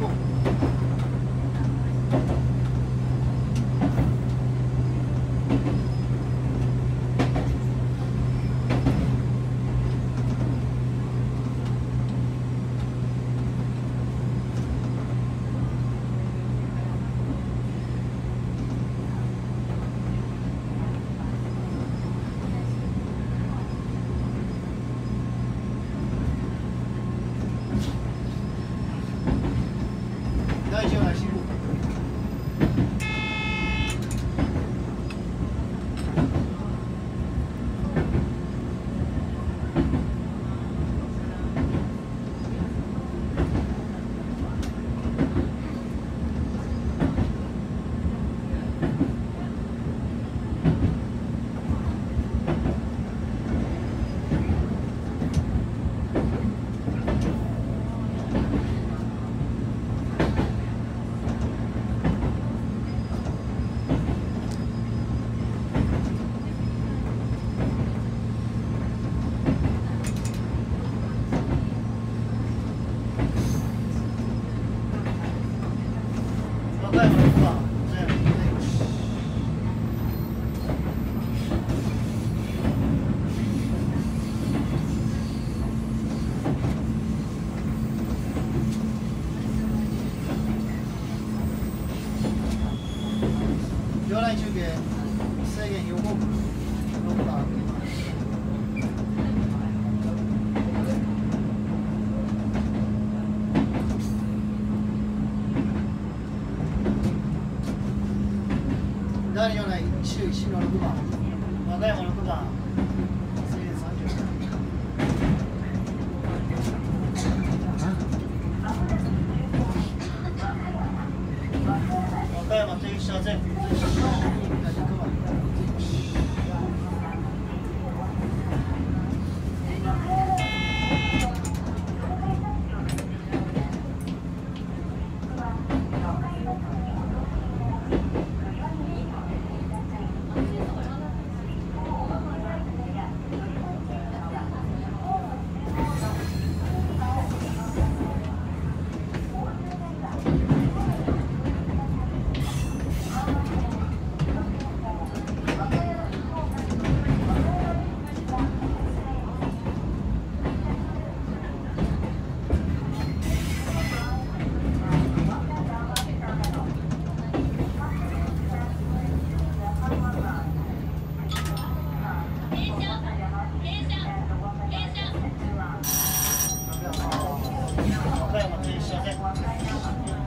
people. 和歌山のとこは全 第4内周囲新の6番和歌山6番の禁止で。